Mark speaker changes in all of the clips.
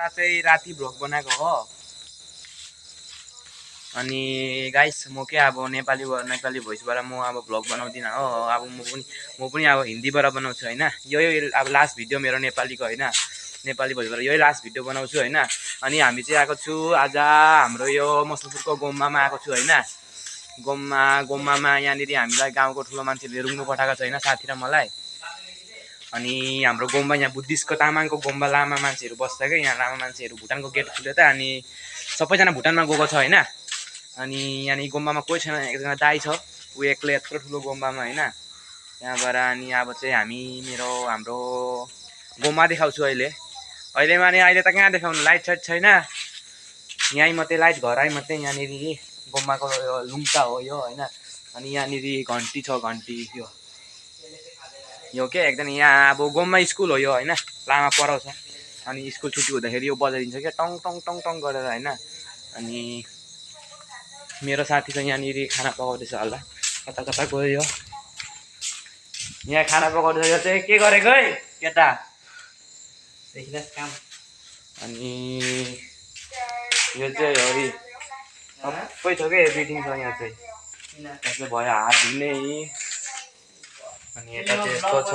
Speaker 1: यता चाहिँ राति भ्लग बनाएको हो। अनि गाइस म के अब नेपाली नेपाली भोइसबाट म अब भ्लग बनाउँदिनँ हो। अब म पनि म पनि अब हिन्दीबाट बनाउँछु होइन। यही अब लास्ट भिडियो मेरो नेपालीको होइन। नेपाली भोइसबाट यही लास्ट भिडियो बनाउँछु होइन। अनि हामी चाहिँ आएको छु आज हाम्रो यो मसलपुरको गोम्बामा आएको छु होइन। गोममा गोम्बामा यहाँनिर हामीलाई गाउँको ठुलो मान्छेले रुङ्नु पठाएको छ होइन साथी र मलाई। अनि हाम्रो गोम्बा यहाँ बुद्धिस्टको तामाङको गोम्बा लामा मान्छेहरू बस्छ क्या यहाँ लामा मान्छेहरू भुटानको गेट खुल्यो त अनि सबैजना भुटानमा गएको छ होइन। अनि यहाँनिर गोम्बामा कोही छैन एकजना दाई छ ऊ एक्लै यत्रो ठुलो गोम्बामा होइन। त्यहाँबाट अनि अब चाहिँ हामी मेरो हाम्रो गोम्बा देखाउँछु अहिले। अहिले माने अहिले त कहाँ देखाउनु? लाइट साइट छैन। यहीँ मात्रै लाइट घरै मात्रै यहाँनिर गोम्बाको लुङ्का हो यो होइन। अनि यहाँनिर घन्टी छ घन्टी यो। यो के एकदम यहाँ अब गोममा स्कुल हो यो होइन? लामा पढाउँछ। अनि स्कुल छुट्टी हुँदाखेरि यो बजाइदिन्छ क्या टङ टङ टङ टङ गरेर होइन? अनि मेरो साथी चाहिँ यहाँनिर खाना पकाउँदैछ होला। कता कता गयो यहाँ खाना पकाउँदैछ यो चाहिँ। के गरेको है केटा? देखिनुहोस् काम। अनि यो चाहिँ हो है सबै छ क्या एभ्रिथिङ छ यहाँ चाहिँ। भयो हात धुने। अनि यता चाहिँ यस्तो छ।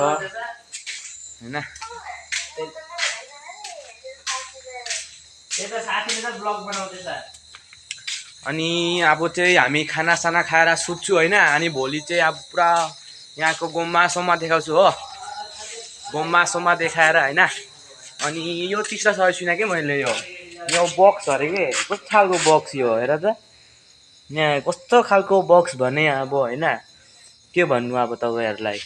Speaker 1: होइन?
Speaker 2: यता साथीले त ब्लग बनाउँदैछ
Speaker 1: अनि अब चाहिँ हामी खानासाना खाएर सुत्छु होइन अनि भोलि चाहिँ अब पुरा यहाँको गोममा सोमा देखाउँछु हो। गोममा सोमा देखाएर होइन अनि यो टिस्टा सय सुने कि मैले यो यो बक्स अरे के? कस्तो खालको बक्स यो? हेर त। यहाँ कस्तो खालको बक्स भने अब होइन। के भन्नु अब तपाईँहरूलाई?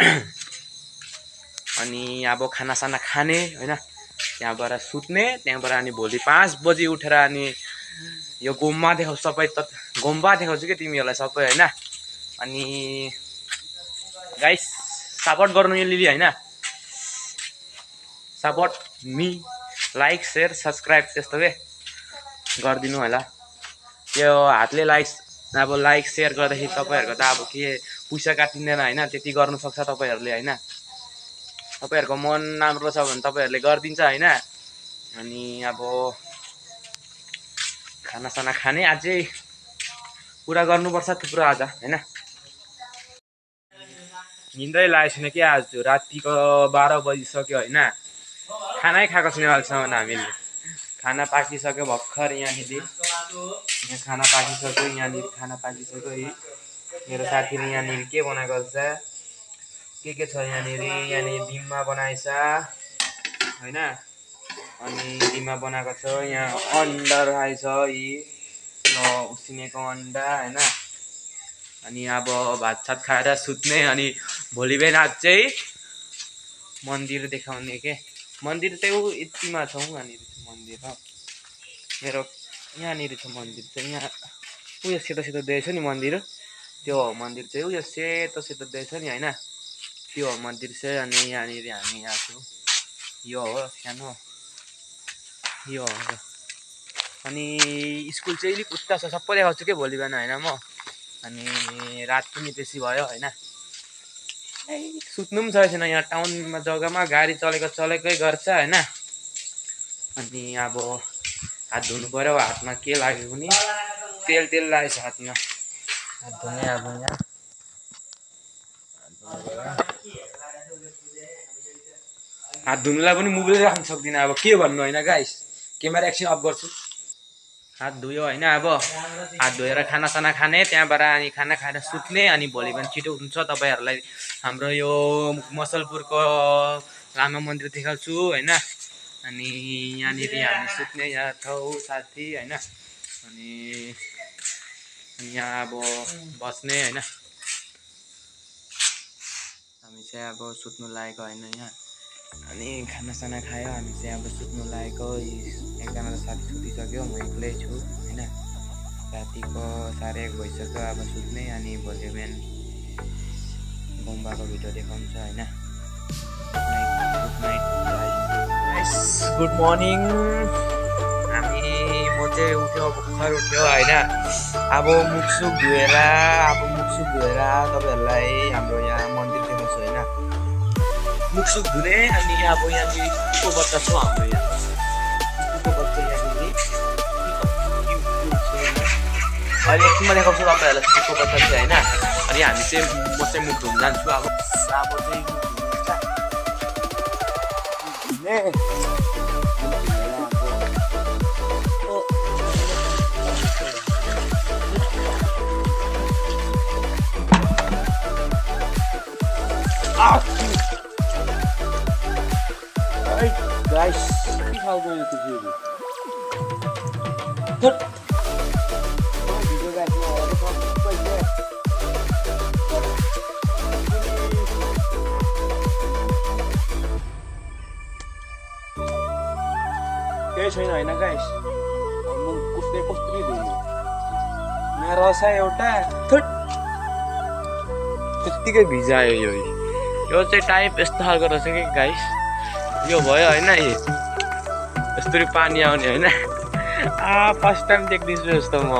Speaker 1: अनि अब खानासाना खाने होइन? त्यहाँबाट सुत्ने त्यहाँबाट अनि भोलि पाँच बजी उठेर अनि यो गुम्बा देखाउँछु सबै त गुम्बा देखाउँछु कि तिमीहरूलाई सबै होइन? अनि गाइस सपोर्ट गर्नु यो लिली होइन? Support me like share subscribe त्यस्तो के गरिदिनु होला। त्यो हातले लाइक अब लाइक सेयर गर्दाखेरि तपाईँहरूको त अब के पैसा काटिँदैन होइन? त्यति गर्नु सक्छ तपाईँहरूले होइन? तपाईँहरूको मन राम्रो छ भने तपाईँहरूले गरिदिन्छ होइन? अनि अब खानासाना खाने अझै पुरा गर्नुपर्छ थुप्रो आज होइन? निन्द्रै लागेको छैन कि आज? रातिको बाह्र बजिसक्यो होइन? खानै खाएको छैन अहिलेसम्म हामीले। खाना पाकिसक्यो भर्खर यहाँनिर। यहाँ खाना पाकिसक्यो यहाँनिर खाना पाकिसक्यो है। मेरो साथीले यहाँनिर के बनाएको छ के के छ यहाँनिर यहाँनिर डिममा बनाएछ होइन? अनि डिममा बनाएको छ यहाँ अन्डा रहेछ यी ल उसिनेको अन्डा होइन? अनि अब भात सात खाएर सुत्ने अनि भोलि बिहान चाहिँ मन्दिर देखाउने के? मन्दिर चाहिँ यतिमा छ यहाँनिर मन्दिर मेरो यहाँनिर छ मन्दिर चाहिँ यहाँ उयो सेतो सेतो देखेछ नि मन्दिर। त्यो मन्दिर चाहिँ उयो सेतो सेतो देखेछ नि होइन? त्यो मन्दिर चाहिँ अनि यहाँनिर हामी यहाँ छौँ। यो हो सानो। यो हो। अनि स्कुल चाहिँ अलिक उता छ सबै देखाउँछु कि भोलि बिहान होइन म? अनि रात पनि बेसी भयो होइन? सुत्नु पनि छैन यहाँ टाउनमा जग्गामा गाडी चलेको चलेकै गर्छ होइन? अनि अब हात धुनु पऱ्यो हातमा के लाग्यो भने तेल तेल लागेको छ हातमा। हात धुने अब यहाँ। हात धुनुलाई पनि मोबाइल राख्नु सक्दिनँ अब। के भन्नु होइन गाइस क्यामेरा एकछिन अफ गर्छु। हात धुयो होइन अब। हात धोएर खानासाना खाने त्यहाँबाट अनि खाना खाएर सुत्ने अनि भोलि बिहान छिटो हुन्छ। तपाईँहरूलाई हाम्रो यो मसलपुरको लामा मन्दिर देखाउँछु होइन। अनि यहाँनिर हामी सुत्ने यहाँ छौँ साथी होइन? अनि यहाँ अब बस्ने होइन? हामी चाहिँ अब सुत्नु लागेको होइन यहाँ। अनि खानासाना खायो हामी चाहिँ अब सुत्नु लागेको एकजना त साथी सुतिसक्यो म एक्लै छु होइन? रातिको साढे एक भइसक्यो अब सुत्ने अनि भोलि बिहान गुम्बाको भिडियो देखाउँछ होइन? गुड मर्निङ हामी म चाहिँ उठ्यो भर्खर उठ्यो होइन अब मुखसुख धोएर अब मुखसुख धोएर तपाईँहरूलाई हाम्रो यहाँ मन्दिर देखाउँछु होइन मुखसुख धुने अनि अब यहाँनिर कुकुरको बच्चा छ हाम्रो यहाँ बच्चा यहाँनिर अहिले एकछिनमा देखाउँछु तपाईँहरूलाई कुकुरको बच्चा चाहिँ होइन अनि हामी चाहिँ म चाहिँ मुख धुन जान्छु अब अब चाहिँ धुनु हुन्छ।
Speaker 3: गाइस के खालको यो छैन होइन गाइस म कुस्ने कस्तो धुनु यहाँ एउटा।
Speaker 1: त्यत्तिकै भिजायो यो यो चाहिँ टाइप यस्तो खालको रहेछ कि गाइस यो भयो होइन ए यस्तरी पानी आउने होइन आ फर्स्ट टाइम देख्दैछु यस्तो म।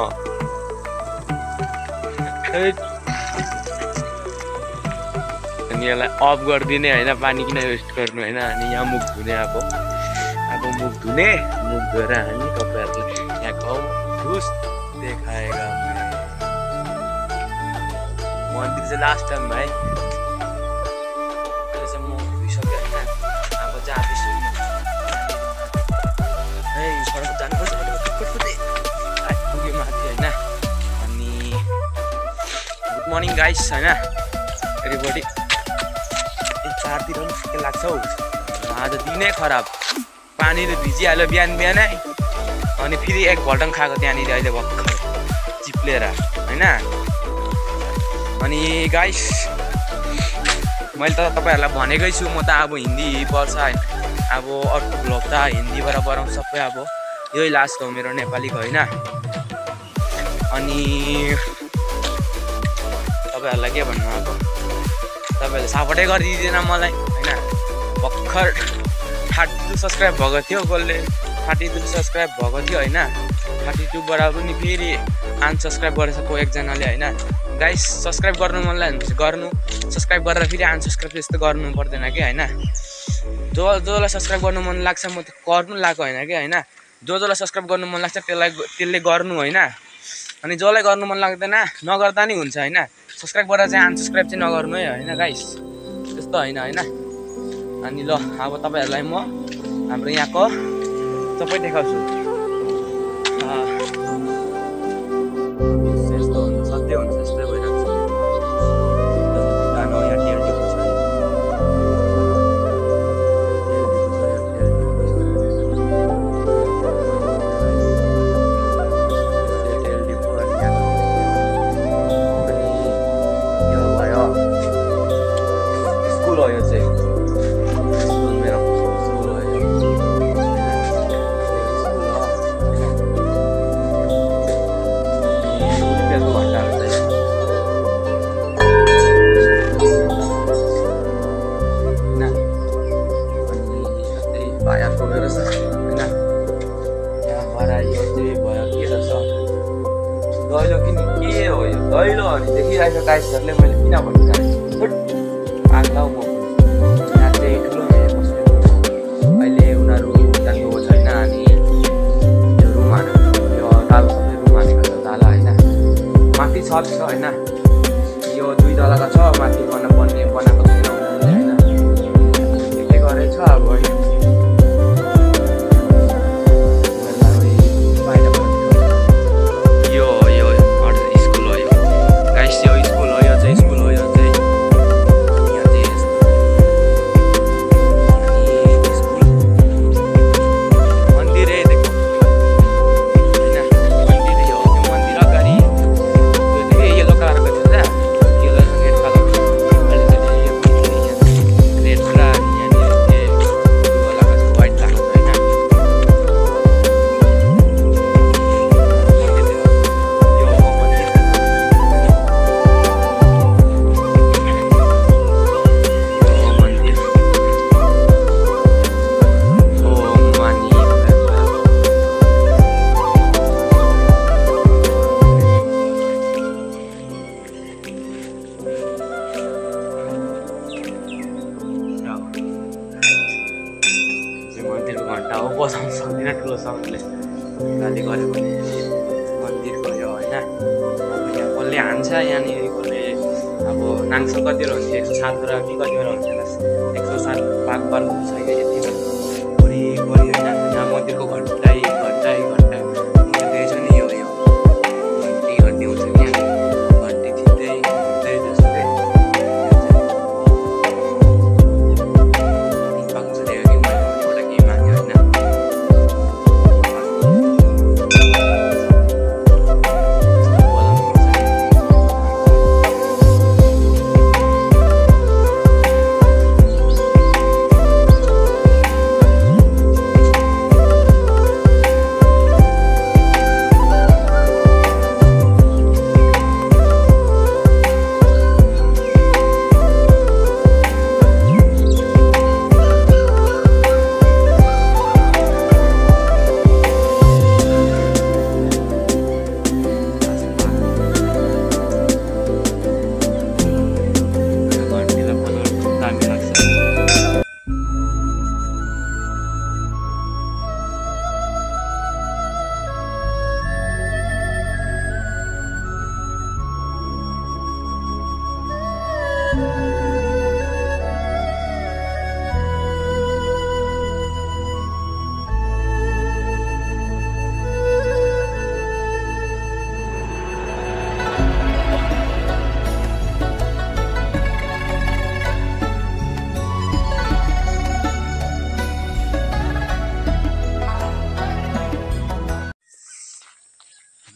Speaker 1: अनि यसलाई अफ गरिदिने होइन पानी किन वेस्ट गर्नु होइन अनि यहाँ मुख धुने अब अब मुख धुने मुख धोएर हामी तपाईँहरूलाई यहाँ गाउँ धुस देखाएगा मैं। मन्दिर चाहिँ लास्ट टाइम है। चाहिँ म होइन। अब जाँदैछु। माथि होइन। अनि गुड मर्निङ गाइस होइन। एभ्रिबडी चारतिर पनि के लाग्छ हौ। आज दिनै खराब। पानीले भिजिहाल्यो बिहान बिहानै अनि फेरि एक भल्टन खाएको त्यहाँनिर अहिले भर्खर चिप्लेर होइन? अनि गाइस मैले त तपाईँहरूलाई भनेकै छु म त अब हिन्दी पर्छ होइन? अब अर्को भ्लग त हिन्दीबाट बनाउँछु सबै अब। यही लास्ट हो मेरो नेपालीको होइन? अनि तपाईँहरूलाई के भन्नु अब? तपाईँहरूले सपोर्टै गरिदिँदैन मलाई होइन? भर्खर थर्टी टू सब्सक्राइब भएको थियो कसले थर्टी टू सब्सक्राइब भएको थियो होइन? थर्टी टूबाट पनि फेरि अनसब्सक्राइब गरेछ को एकजनाले होइन? गाइस सब्सक्राइब गर्नु मन लाग्यो भने गर्नु। सब्सक्राइब गरेर फेरि अनसब्सक्राइब त्यस्तो गर्नु पर्दैन कि होइन? जो जसलाई सब्सक्राइब गर्नु मन लाग्छ म त्यो गर्नु लगाएको होइन कि होइन? जो जसलाई सब्सक्राइब गर्नु मन लाग्छ त्यसलाई त्यसले गर्नु होइन? अनि जसलाई गर्नु मन लाग्दैन नगर्दा नि हुन्छ होइन? सब्सक्राइब गरेर चाहिँ अनसब्सक्राइब चाहिँ नगर्नु है होइन गाइस त्यस्तो होइन होइन? अनि ल अब तपाईँहरूलाई म हाम्रो यहाँको सबै देखाउँछु। होइन माथि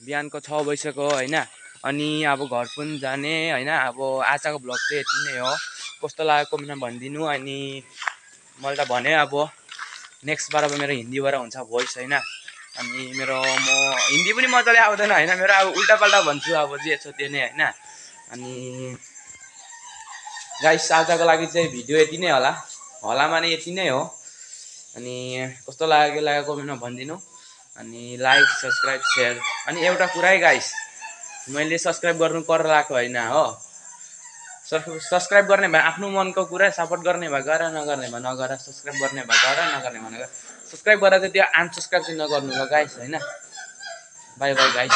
Speaker 1: बिहानको छ बजिसक्यो होइन? अनि अब घर पनि जाने होइन? अब आजको भ्लग चाहिँ यति नै हो। कस्तो लाग्यो कमेन्टमा भनिदिनु। अनि मैले त भने अब नेक्स्टबाट अब मेरो हिन्दीबाट हुन्छ भोइस होइन? अनि मेरो म हिन्दी पनि मजाले आउँदैन होइन? मेरो अब उल्टापाल्टा भन्छु अब जे छ त्यो नै होइन? अनि गाइस आजको लागि चाहिँ भिडियो यति नै होला। होला माने यति नै हो। अनि कस्तो लाग्यो लाग्यो कमेन्टमा भनिदिनु। अनि लाइक सब्सक्राइब सेयर अनि एउटा कुरै गाइस मैले सब्सक्राइब गर्नु कर लगाएको होइन हो? सब्सक्राइब गर्ने भए आफ्नो मनको कुरा सपोर्ट गर्ने भए गर नगर्ने भए नगर। सब्सक्राइब गर्ने भए गर नगर्ने भए नगर। सब्सक्राइब गरेर चाहिँ त्यो अनसब्सक्राइब चाहिँ नगर्नु ल गाइस होइन? By by guys